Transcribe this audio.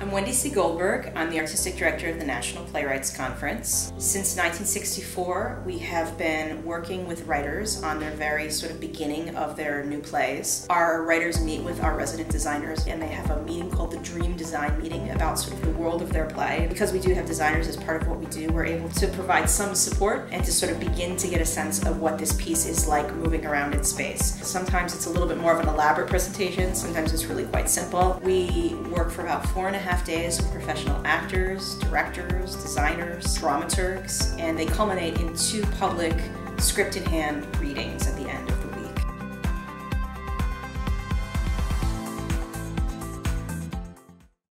I'm Wendy C. Goldberg. I'm the Artistic Director of the National Playwrights Conference. Since 1964, we have been working with writers on their very sort of beginning of their new plays. Our writers meet with our resident designers and they have a meeting called the Dream Design Meeting about sort of the world of their play. Because we do have designers as part of what we do, we're able to provide some support and to sort of begin to get a sense of what this piece is like moving around in space. Sometimes it's a little bit more of an elaborate presentation, sometimes it's really quite simple. We work for about four and a half half days with professional actors, directors, designers, dramaturgs, and they culminate in two public script in hand readings